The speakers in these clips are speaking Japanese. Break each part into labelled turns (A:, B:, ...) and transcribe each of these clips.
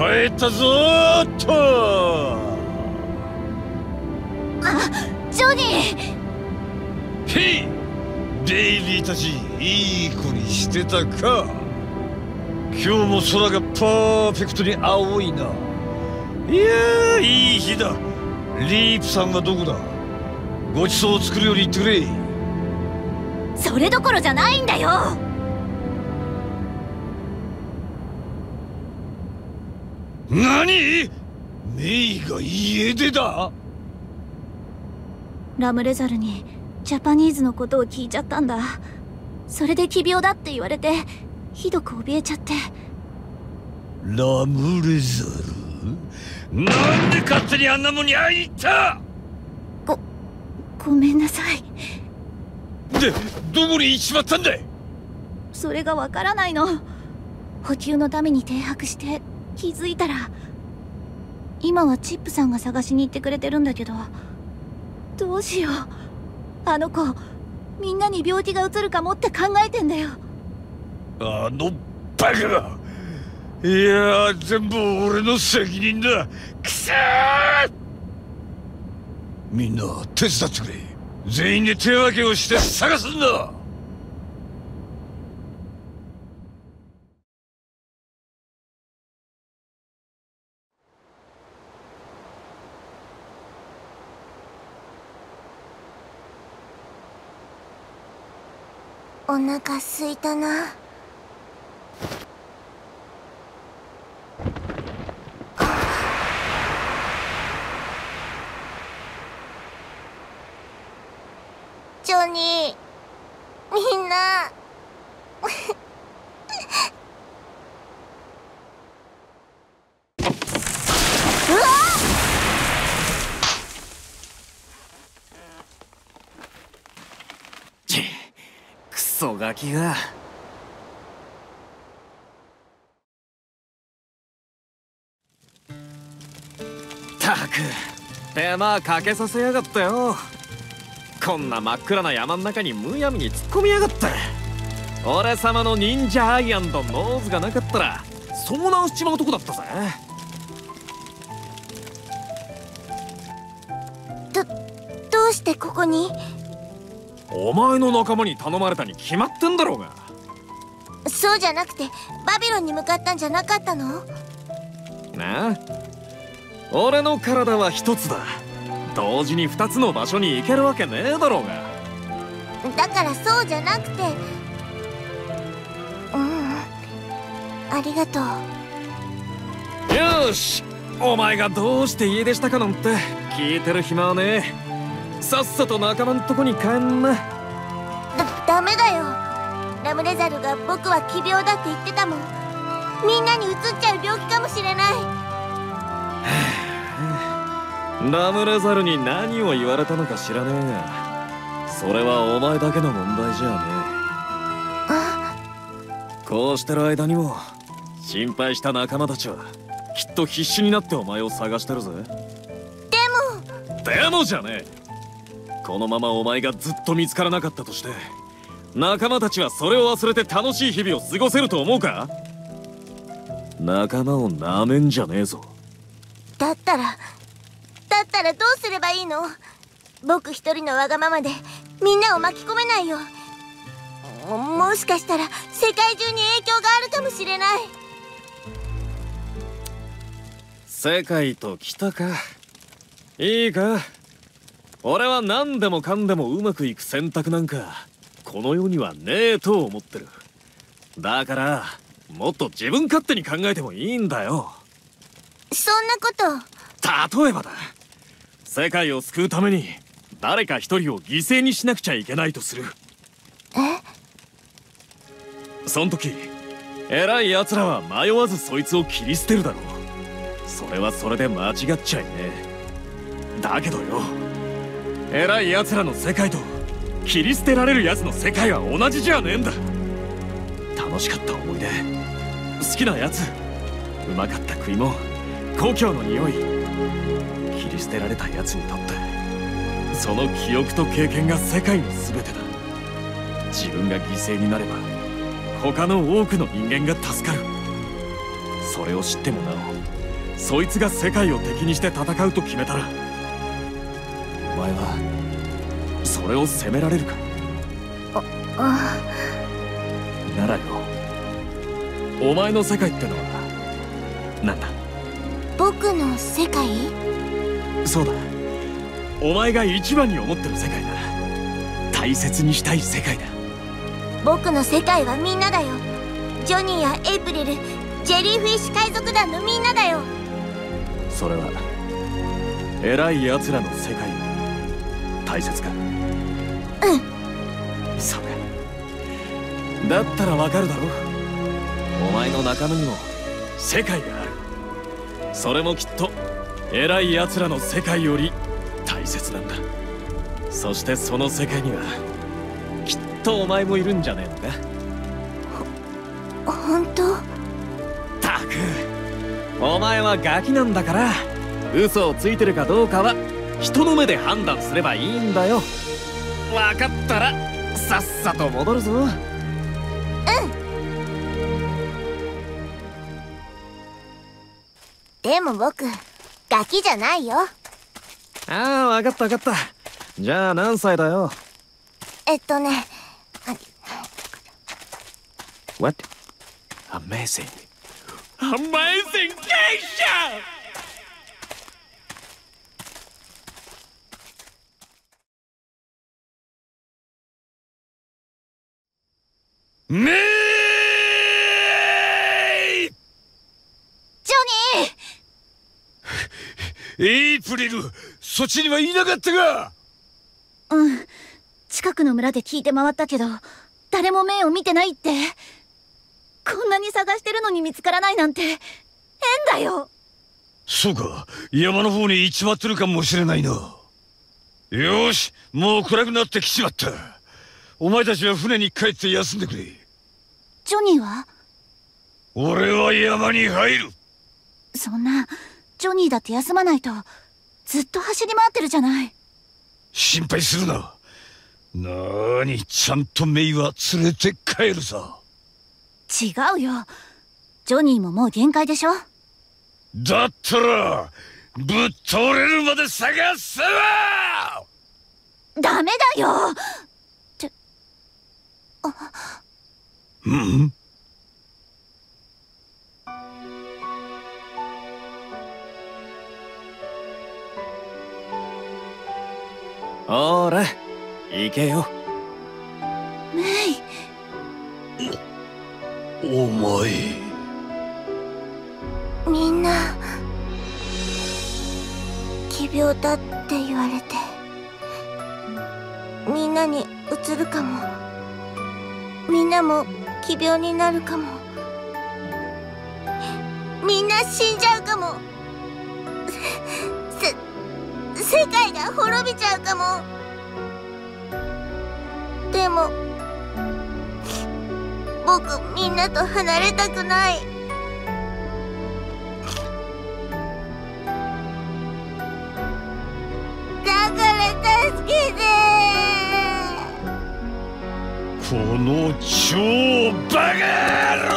A: 帰ったぞーっと。
B: あジョニ
A: ー。へいデイビーたちいい子にしてたか。今日も空がパーフェクトに青いな。いやいい日だ。リープさんはどこだ？ごちそうを作るように言ってくれ。
B: それどころじゃないんだよ
A: 何？メイが家出だ？
B: ラムレザルにジャパニーズのことを聞いちゃったんだ。それで奇病だって言われてひどく怯えちゃって。
A: ラムレザル？なんで勝手にあんなもんに会いに行った？
B: ごごめんなさい。
A: でどこに行っちまったんだ
B: それがわからないの。補給のために停泊して気づいたら今はチップさんが探しに行ってくれてるんだけどどうしよう。あの子みんなに病気がうつるかもって考えてんだよ。
A: あのバカがいや全部俺の責任だ。くそみんな手伝ってくれ。全員で手分けをして探すんだ。
B: お腹すいたなジョニーみんなうわ
C: ちクソガキがたく手間かけさせやがったよ。こんな真っ暗な山ん中にむやみに突っ込みやがって。俺様の忍者 eye and nose がなかったら遭難しちまうとこだったぜ。
B: どどうしてここに？
C: お前の仲間に頼まれたに決まってんだろうが。
B: そうじゃなくてバビロンに向かったんじゃなかったの？
C: なあ。俺の体は一つだ。同時に二つの場所に行けるわけねえだろうが。
B: だからそうじゃなくて。うんありがとう。
C: よし。お前がどうして家出したかなんて聞いてる暇はねえさっさと仲間んとこに帰んな。
B: だダメだよ。ラムレザルが僕は奇病だって言ってたもん。みんなにうつっちゃう病気かもしれない。
C: ラムレザルに何を言われたのか知らねえが。それはお前だけの問題じゃね
B: あ？
C: えこうしてる間にも心配した仲間たちはきっと必死になってお前を探してるぜ。
B: でも。
C: でもじゃねえこのままお前がずっと見つからなかったとして仲間たちはそれを忘れて楽しい日々を過ごせると思うか？仲間をなめんじゃねえぞ。
B: だったらだったらどうすればいいの？僕一人のわがままでみんなを巻き込めないよ。ももしかしたら世界中に影響があるかもしれない。
C: 世界と来たか。いいか？俺は何でもかんでもうまくいく選択なんかこの世にはねえと思ってる。だからもっと自分勝手に考えてもいいんだよ。
B: そんなこと。
C: 例えばだ。世界を救うために誰か一人を犠牲にしなくちゃいけないとする。
B: え？
C: そん時偉い奴らは迷わずそいつを切り捨てるだろう。それはそれで間違っちゃいねえ。だけどよ偉い奴らの世界と切り捨てられる奴の世界は同じじゃねえんだ。楽しかった思い出。好きな奴。うまかった食い物故郷の匂い。切り捨てられた奴にとって。その記憶と経験が世界の全てだ。自分が犠牲になれば他の多くの人間が助かる。それを知ってもなおそいつが世界を敵にして戦うと決めたら前はそれを責められるか？
B: あ
C: ならよお前の世界ってのはなんだ？
B: 僕の世界？
C: そうだ。お前が一番に思ってる世界だ。大切にしたい世界だ。
B: 僕の世界はみんなだよ。ジョニーやエイプリルジェリーフィッシュ海賊団のみんなだよ。
C: それは偉い奴らの世界大切か？うん。そうか。だったらわかるだろお前の仲間にも世界がある。それもきっと偉い奴らの世界より大切なんだ。そしてその世界にはきっとお前もいるんじゃねえのか？
B: 本当？
C: たく。お前はガキなんだから。嘘をついてるかどうかは人の目で判断すればいいんだよ。分かったらさっさと戻るぞ。
B: でも僕ガキじゃないよ。
C: ああ分かった分かった。じゃあ何歳だよ？
B: えっとね
C: What? Amazing Amazing Geisha!
A: めい
B: ジョニー！
A: エイプリルそっちにはいなかったか！
B: うん。近くの村で聞いて回ったけど誰も目を見てないって。こんなに探してるのに見つからないなんて。変だよ！
A: そうか。山の方に行っちまってるかもしれないなよしもう暗くなってきちまった。お前たちは船に帰って休んでくれ
B: ジョニーは？
A: 俺は山に入る。
B: そんなジョニーだって休まないとずっと走り回ってるじゃない。
A: 心配するな。なーにちゃんとメイは連れて帰るさ。
B: 違うよ。ジョニーももう限界でしょ？
A: だったらぶっ倒れるまで探すわ！
B: ダメだよ
A: うん？
C: ほーら行けよ。
B: メイ。
A: お前。
B: みんな奇病だって言われて。みんなにうつるかも。みんなも奇病になるかも。みんな死んじゃうかも。せ世界が滅びちゃうかも。でも僕みんなと離れたくない。
A: の超バカ野郎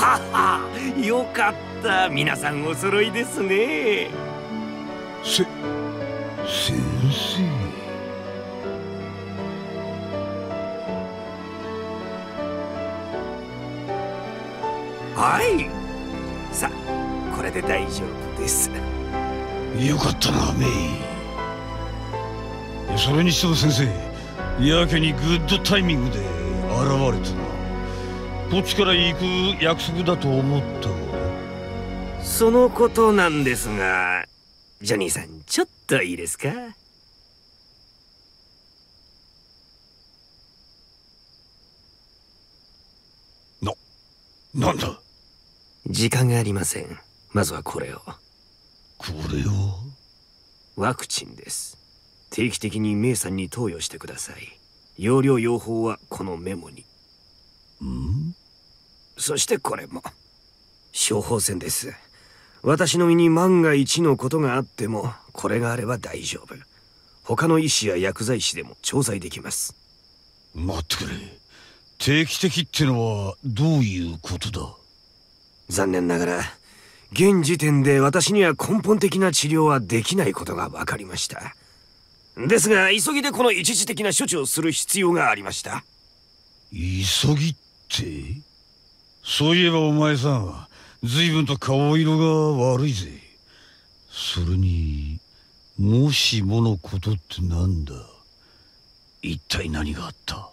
D: は はよかった皆さんお揃いですね。
A: せ先生。
D: はいで大丈夫です。
A: よかったなメイ。それにしても先生やけにグッドタイミングで現れたな。こっちから行く約束だと思った。わ
D: そのことなんですがジョニーさんちょっといいですか？
A: なんだ？
D: 時間がありませんまずはこれを。
A: これを？
D: ワクチンです。定期的にメイさんに投与してください。容量用法はこのメモに。
A: ん？
D: そしてこれも。処方箋です。私の身に万が一のことがあってもこれがあれば大丈夫。他の医師や薬剤師でも調剤できます。
A: 待ってくれ。定期的ってのはどういうことだ？
D: 残念ながら現時点で私には根本的な治療はできないことが分かりました。ですが急ぎでこの一時的な処置をする必要がありました。
A: 急ぎって？そういえばお前さんは随分と顔色が悪いぜ。それにもしものことってなんだ？一体何があった？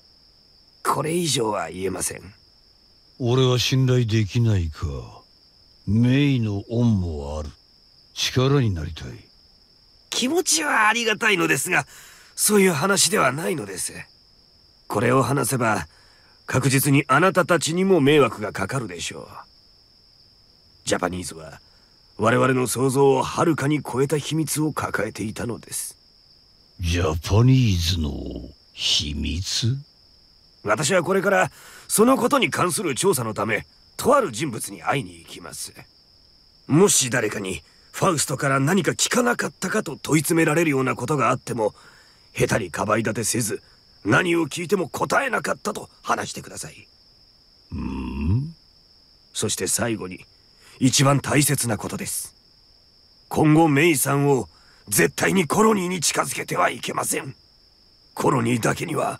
D: これ以上は言えません。
A: 俺は信頼できないかメイの恩もある。力になりたい。
D: 気持ちはありがたいのですがそういう話ではないのです。これを話せば確実にあなたたちにも迷惑がかかるでしょう。ジャパニーズは我々の想像をはるかに超えた秘密を抱えていたのです。
A: ジャパニーズの秘密？
D: 私はこれからそのことに関する調査のためとある人物に会いに行きます。もし誰かにファウストから何か聞かなかったかと問い詰められるようなことがあっても下手にかばい立てせず何を聞いても答えなかったと話してください。
A: うん？
D: そして最後に一番大切なことです。今後メイさんを絶対にコロニーに近づけてはいけません。コロニーだけには